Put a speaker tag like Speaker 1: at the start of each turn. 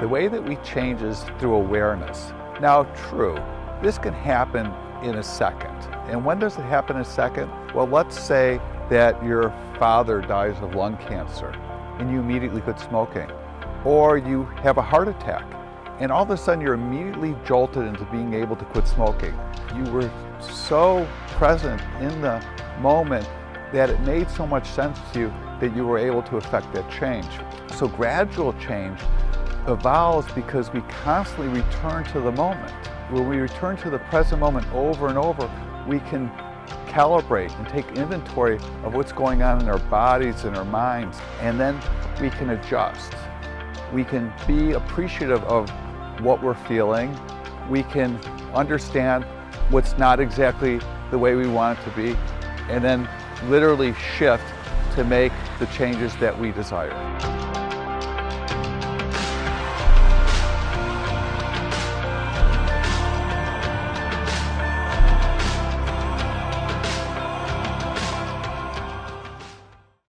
Speaker 1: The way that we change is through awareness. Now, true, this can happen in a second. And when does it happen in a second? Well, let's say that your father dies of lung cancer and you immediately quit smoking, or you have a heart attack and all of a sudden you're immediately jolted into being able to quit smoking. You were so present in the moment that it made so much sense to you that you were able to affect that change. So gradual change evolves because we constantly return to the moment. When we return to the present moment over and over, we can calibrate and take inventory of what's going on in our bodies and our minds, and then we can adjust. We can be appreciative of what we're feeling. We can understand what's not exactly the way we want it to be, and then literally shift to make the changes that we desire.